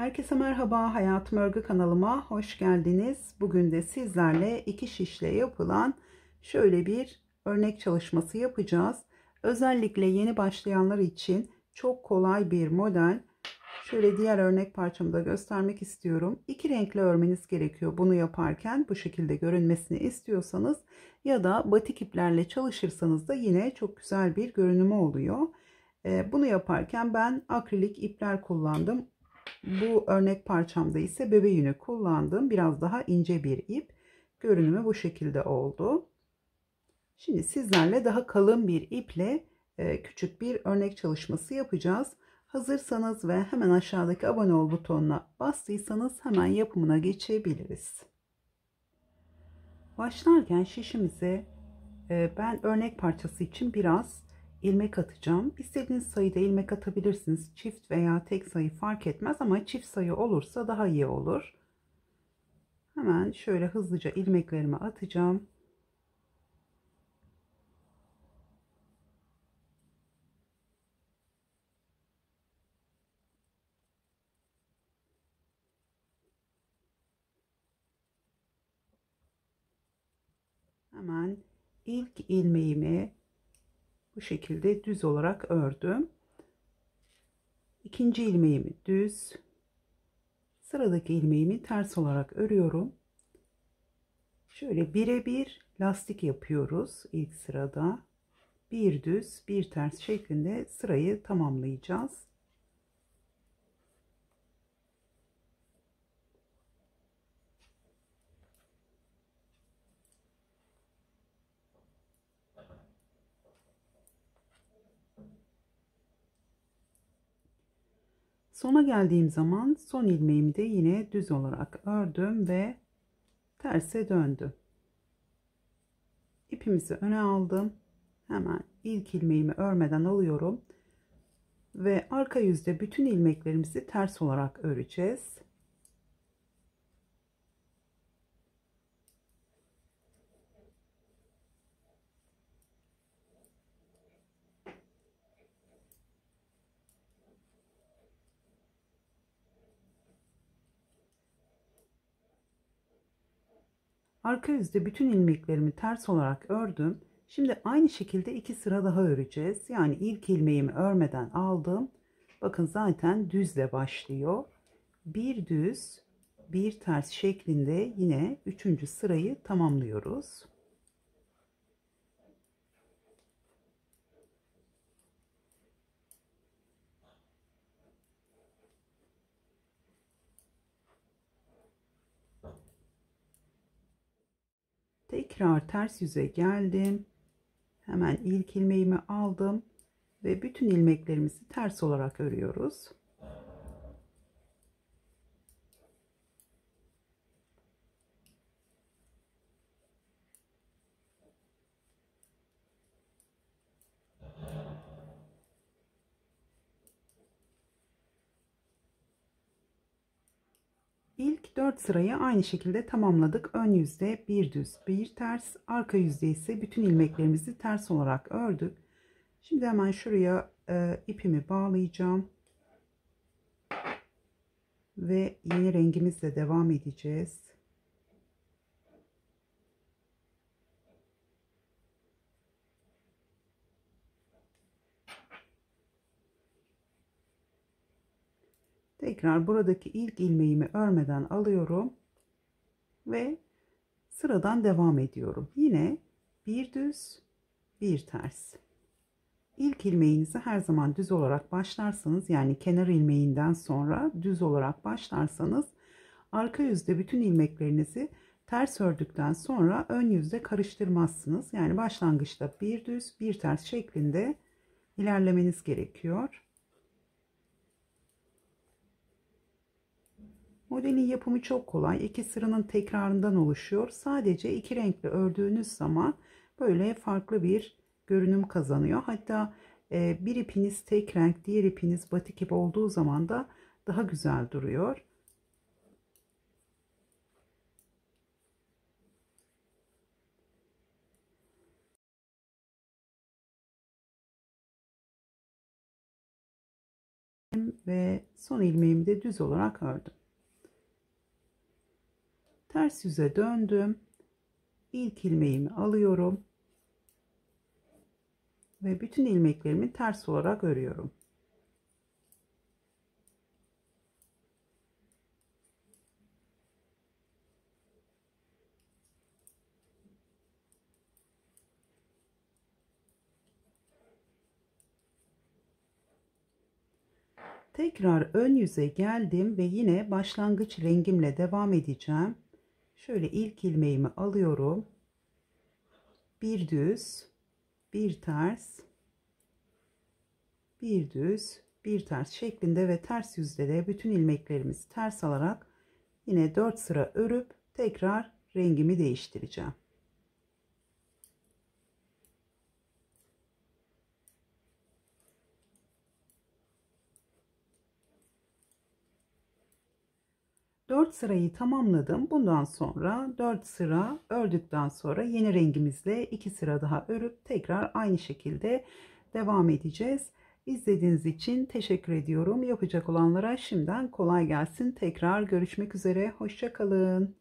Herkese merhaba, Hayatım Örgü kanalıma hoş geldiniz. Bugün de sizlerle iki şişle yapılan şöyle bir örnek çalışması yapacağız. Özellikle yeni başlayanlar için çok kolay bir model. Şöyle diğer örnek parçamı da göstermek istiyorum. İki renkli örmeniz gerekiyor bunu yaparken bu şekilde görünmesini istiyorsanız ya da batik iplerle çalışırsanız da yine çok güzel bir görünümü oluyor. Ee, bunu yaparken ben akrilik ipler kullandım. Bu örnek parçamda ise bebe yünü kullandım. Biraz daha ince bir ip. Görünümü bu şekilde oldu. Şimdi sizlerle daha kalın bir iple e, küçük bir örnek çalışması yapacağız. Hazırsanız ve hemen aşağıdaki abone ol butonuna bastıysanız hemen yapımına geçebiliriz. Başlarken şişimize e, ben örnek parçası için biraz ilmek atacağım. İstediğiniz sayıda ilmek atabilirsiniz. Çift veya tek sayı fark etmez ama çift sayı olursa daha iyi olur. Hemen şöyle hızlıca ilmeklerimi atacağım. Hemen ilk ilmeğimi bu şekilde düz olarak ördüm. İkinci ilmeğimi düz, sıradaki ilmeğimi ters olarak örüyorum. Şöyle birebir lastik yapıyoruz ilk sırada. Bir düz, bir ters şeklinde sırayı tamamlayacağız. Sona geldiğim zaman son ilmeğimi de yine düz olarak ördüm ve terse döndüm. İpimizi öne aldım. Hemen ilk ilmeğimi örmeden alıyorum. Ve arka yüzde bütün ilmeklerimizi ters olarak öreceğiz. Arka yüzde bütün ilmeklerimi ters olarak ördüm. Şimdi aynı şekilde iki sıra daha öreceğiz. Yani ilk ilmeğimi örmeden aldım. Bakın zaten düzle başlıyor. Bir düz, bir ters şeklinde yine üçüncü sırayı tamamlıyoruz. Tekrar ters yüze geldim. Hemen ilk ilmeğimi aldım ve bütün ilmeklerimizi ters olarak örüyoruz. İlk 4 sırayı aynı şekilde tamamladık. Ön yüzde bir düz bir ters arka yüzde ise bütün ilmeklerimizi ters olarak ördük. Şimdi hemen şuraya e, ipimi bağlayacağım. Ve yeni rengimizle devam edeceğiz. Tekrar buradaki ilk ilmeğimi örmeden alıyorum ve sıradan devam ediyorum. Yine bir düz, bir ters. İlk ilmeğinizi her zaman düz olarak başlarsanız yani kenar ilmeğinden sonra düz olarak başlarsanız arka yüzde bütün ilmeklerinizi ters ördükten sonra ön yüzde karıştırmazsınız. Yani başlangıçta bir düz, bir ters şeklinde ilerlemeniz gerekiyor. Modelin yapımı çok kolay. İki sıranın tekrarından oluşuyor. Sadece iki renkli ördüğünüz zaman böyle farklı bir görünüm kazanıyor. Hatta e, bir ipiniz tek renk, diğer ipiniz batik ip olduğu zaman da daha güzel duruyor. ve son ilmeğimi de düz olarak ördüm. Ters yüze döndüm. İlk ilmeğimi alıyorum ve bütün ilmeklerimi ters olarak örüyorum. Tekrar ön yüze geldim ve yine başlangıç rengimle devam edeceğim. Şöyle ilk ilmeğimi alıyorum. Bir düz, bir ters, bir düz, bir ters şeklinde ve ters yüzde de bütün ilmeklerimizi ters alarak yine 4 sıra örüp tekrar rengimi değiştireceğim. 4 sırayı tamamladım. Bundan sonra 4 sıra ördükten sonra yeni rengimizle 2 sıra daha örüp tekrar aynı şekilde devam edeceğiz. İzlediğiniz için teşekkür ediyorum. Yapacak olanlara şimdiden kolay gelsin. Tekrar görüşmek üzere. Hoşçakalın.